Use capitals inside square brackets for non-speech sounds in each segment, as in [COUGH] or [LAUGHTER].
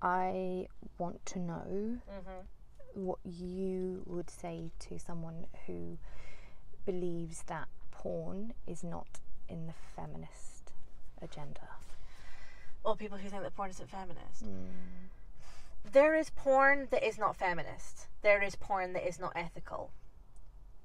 I want to know Mhm. what you would say to someone who believes that porn is not in the feminist agenda. Or people who think that porn isn't feminist. Mm. There is porn that is not feminist. There is porn that is not ethical.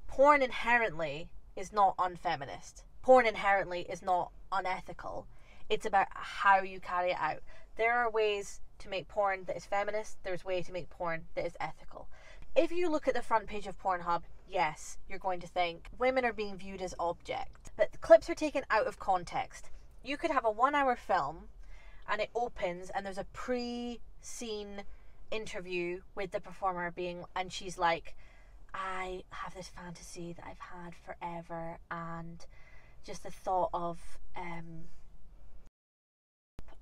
Porn inherently is not unfeminist. Porn inherently is not unethical. It's about how you carry it out. There are ways to make porn that is feminist, there's ways to make porn that is ethical. If you look at the front page of Pornhub, yes, you're going to think women are being viewed as objects. But the clips are taken out of context. You could have a one hour film and it opens and there's a pre scene interview with the performer being and she's like I have this fantasy that I've had forever and just the thought of um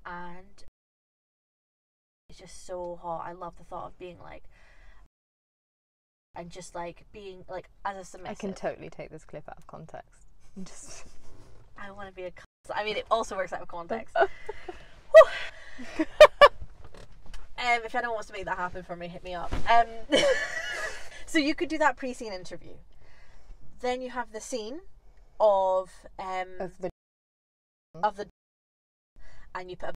and it's just so hot. I love the thought of being like and just like being like as a submissive. I can totally take this clip out of context. [LAUGHS] Just I want to be a. I mean, it also works out of context. [LAUGHS] um, if anyone wants to make that happen for me, hit me up. Um, [LAUGHS] so you could do that pre-scene interview. Then you have the scene of um of the of the and you put a,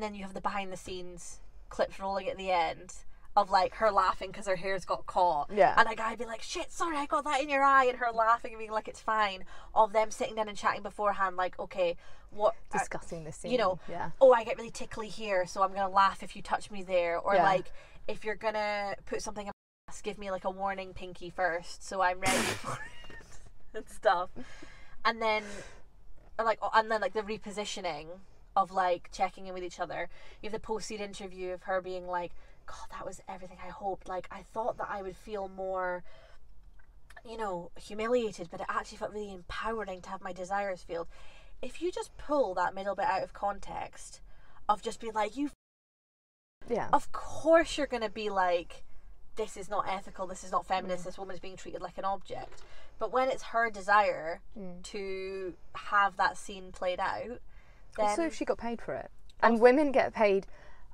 then you have the behind the scenes clips rolling at the end of like her laughing because her hair's got caught Yeah. and a guy be like shit sorry I got that in your eye and her laughing and being like it's fine of them sitting down and chatting beforehand like okay what discussing the scene. you know, yeah. oh I get really tickly here so I'm gonna laugh if you touch me there or Yeah. like if you're gonna put something in my ass give me like a warning pinky first so I'm ready for [LAUGHS] it and stuff and then like oh, and then like the repositioning of like checking in with each other. You have the post-it interview of her being like god that was everything i hoped. Like i thought that i would feel more you know humiliated but it actually felt really empowering to have my desires filled. If you just pull that middle bit out of context of just being like you Yeah. of course you're going to be like this is not ethical. This is not feminist. This woman is being treated like an object. But when it's her desire Mm. to have that scene played out then Also, she got paid for it, and women get paid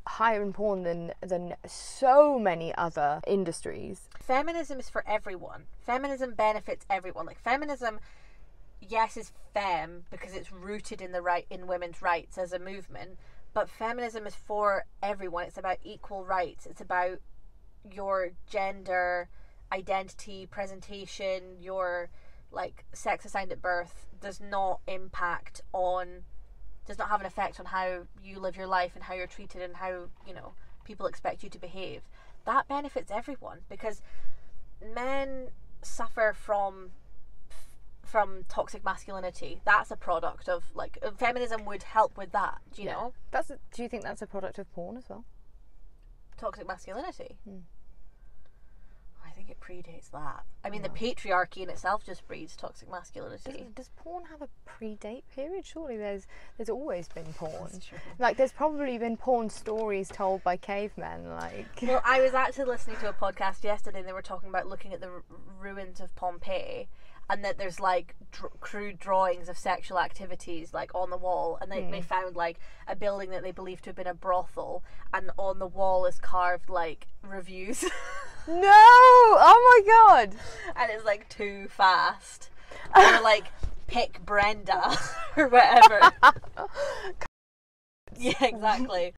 higher in porn than than so many other industries. feminism is for everyone. Feminism benefits everyone. Like feminism yes is fem because it's rooted in the right in women's rights as a movement but feminism is for everyone. It's about equal rights. It's about your gender identity presentation your like sex assigned at birth does not impact on does not have an effect on how you live your life and how you're treated and how you know people expect you to behave that benefits everyone because men suffer from from toxic masculinity that's a product of like feminism would help with that do you Yeah. know That's. A, do you think that's a product of porn as well? toxic masculinity Hmm. I think it predates that i mean the patriarchy in itself just breeds toxic masculinity does porn have a pre-date period? Surely there's there's always been porn. Like there's probably been porn stories told by cavemen. Like Well, I was actually listening to a podcast yesterday, and they were talking about looking at the r- ruins of Pompeii, and that there's like dr- crude drawings of sexual activities like on the wall, and they, they hmm. found like a building that they believe to have been a brothel, and on the wall is carved like reviews, [LAUGHS] no! Oh my god! and it's like too fast, or like pick Brenda [LAUGHS] or whatever. [LAUGHS] yeah, exactly.